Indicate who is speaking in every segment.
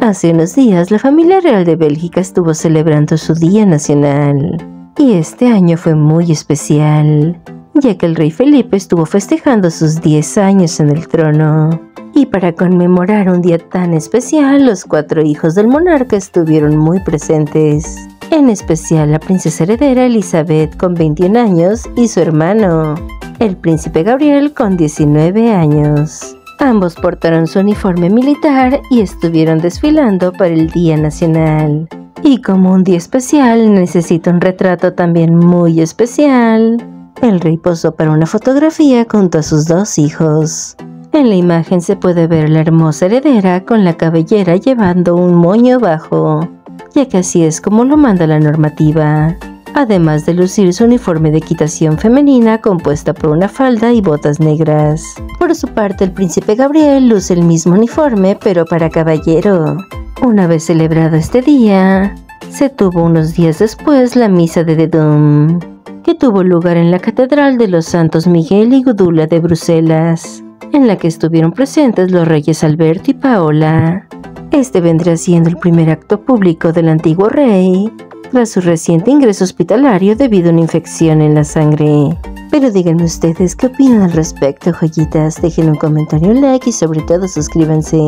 Speaker 1: Hace unos días la familia real de Bélgica estuvo celebrando su Día Nacional y este año fue muy especial, ya que el rey Felipe estuvo festejando sus 10 años en el trono. Y para conmemorar un día tan especial, los cuatro hijos del monarca estuvieron muy presentes, en especial la princesa heredera Elizabeth con 21 años y su hermano, el príncipe Gabriel con 19 años. Ambos portaron su uniforme militar y estuvieron desfilando para el Día Nacional. Y como un día especial necesita un retrato también muy especial, el rey posó para una fotografía junto a sus dos hijos. En la imagen se puede ver la hermosa heredera con la cabellera llevando un moño bajo, ya que así es como lo manda la normativa además de lucir su uniforme de equitación femenina compuesta por una falda y botas negras. Por su parte, el príncipe Gabriel luce el mismo uniforme, pero para caballero. Una vez celebrado este día, se tuvo unos días después la misa de Dedum, que tuvo lugar en la Catedral de los Santos Miguel y Gudula de Bruselas, en la que estuvieron presentes los reyes Alberto y Paola. Este vendría siendo el primer acto público del antiguo rey, tras su reciente ingreso hospitalario debido a una infección en la sangre. Pero díganme ustedes qué opinan al respecto, joyitas. Dejen un comentario, un like y sobre todo suscríbanse.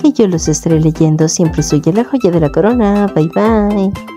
Speaker 1: Que yo los estaré leyendo. Siempre soy la joya de la corona. Bye bye.